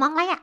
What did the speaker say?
มองอะไรอะ